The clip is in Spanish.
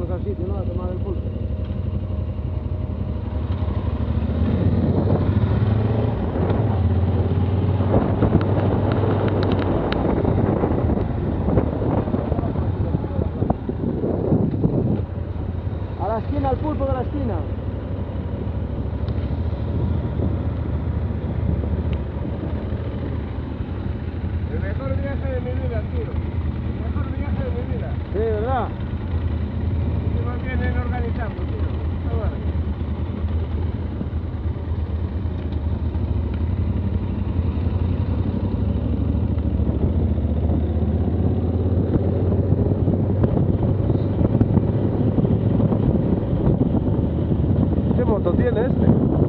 al sitio, ¿no? A tomar el pulso. A la esquina, al pulpo de la esquina. El mejor viaje de mi vida, ¿Qué moto tiene este?